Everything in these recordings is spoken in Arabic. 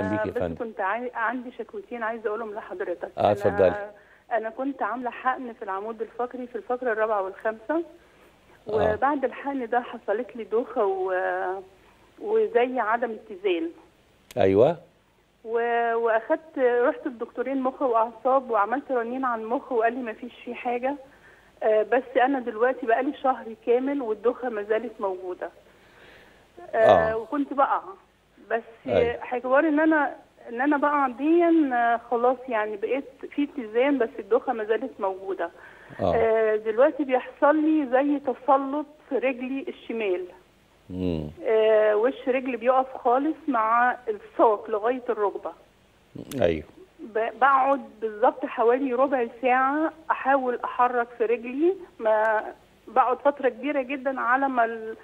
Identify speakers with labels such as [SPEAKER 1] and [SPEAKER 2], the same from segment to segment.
[SPEAKER 1] بيك يا
[SPEAKER 2] بس كنت. عندي شكوتين عايزه أقولهم لحضرتك
[SPEAKER 1] آه اتفضلي.
[SPEAKER 2] أنا أنا كنت عاملة حقن في العمود الفقري في الفقرة الرابعة والخامسة
[SPEAKER 1] آه.
[SPEAKER 2] وبعد الحقن ده حصلت لي دوخة و... وزي عدم اتزان
[SPEAKER 1] أيوه
[SPEAKER 2] و... وأخدت رحت الدكتورين مخ وأعصاب وعملت رنين على المخ وقال لي ما فيش فيه حاجة آه، بس أنا دلوقتي بقالي شهر كامل والدوخة ما زالت موجودة آه،
[SPEAKER 1] آه.
[SPEAKER 2] وكنت بقع بس
[SPEAKER 1] أيوة.
[SPEAKER 2] حوار إن أنا إن أنا بقع دي آه، خلاص يعني بقيت في اتزان بس الدوخة ما زالت موجودة.
[SPEAKER 1] آه.
[SPEAKER 2] آه، دلوقتي بيحصل لي زي تسلط في رجلي الشمال. آه، وش رجلي بيقف خالص مع الساق لغاية
[SPEAKER 1] الركبة.
[SPEAKER 2] أيوه. بقعد بالظبط حوالي ربع ساعة أحاول أحرك في رجلي. ما بقعد فترة كبيرة جدا على ما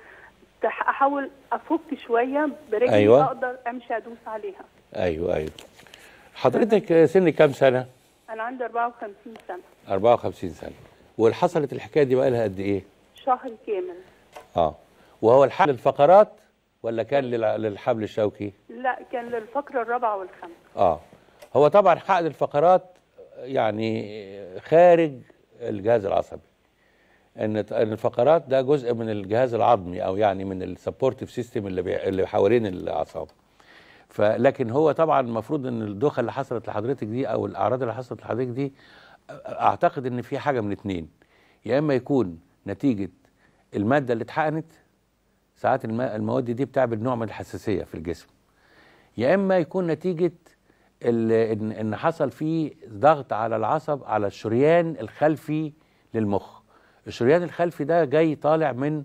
[SPEAKER 2] أحاول أفك شوية برجلي
[SPEAKER 1] أيوة.
[SPEAKER 2] أقدر أمشي أدوس عليها.
[SPEAKER 1] أيوه أيوه. حضرتك سنك كام سنة؟
[SPEAKER 2] أنا عندي 54 سنة.
[SPEAKER 1] 54 سنة. وحصلت الحكاية دي بقى لها قد إيه؟
[SPEAKER 2] شهر كامل.
[SPEAKER 1] آه. وهو الحبل الفقرات ولا كان للحبل الشوكي؟
[SPEAKER 2] لا كان للفقرة الرابعة والخامسة.
[SPEAKER 1] آه. هو طبعا حقن الفقرات يعني خارج الجهاز العصبي. إن الفقرات ده جزء من الجهاز العظمي أو يعني من ال supportive system اللي. اللي حوالين الأعصاب. فلكن هو طبعا المفروض إن الدوخه اللي حصلت لحضرتك دي أو الأعراض اللي حصلت لحضرتك دي أعتقد إن في حاجة من اتنين. يا إما يكون نتيجة المادة اللي اتحقنت ساعات الم- المواد دي بتعمل نوع من الحساسية في الجسم. يا إما يكون نتيجة ان إن حصل فيه ضغط على العصب على الشريان الخلفي للمخ. الشريان الخلفي ده جاي طالع من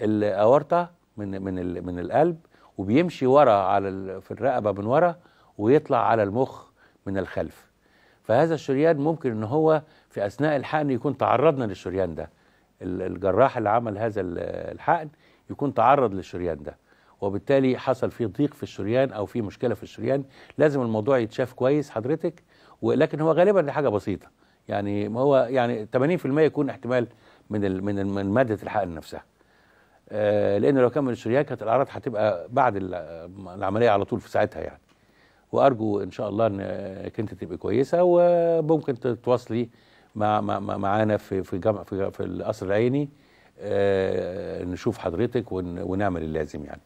[SPEAKER 1] الاورطه من من من القلب وبيمشي ورا على في الرقبة من ورا ويطلع على المخ من الخلف. فهذا الشريان ممكن إن هو في أثناء الحقن يكون تعرضنا للشريان ده. ال- الجراح اللي عمل هذا ال- الحقن يكون تعرض للشريان ده. وبالتالي حصل فيه ضيق في الشريان أو في مشكلة في الشريان. لازم الموضوع يتشاف كويس حضرتك ولكن هو غالبا دي حاجة بسيطة. يعني ما هو يعني 80% يكون احتمال من من من مادة الحقن نفسها. آه لأن لو كان من الشريان كانت الأعراض هتبقى بعد ال- العملية على طول في ساعتها يعني. وأرجو إن شاء الله انك انت تبقى كويسة وممكن تتواصلي مع مع مع- معانا في في جامع في, في القصر العيني. آه نشوف حضرتك ون- ونعمل اللازم يعني.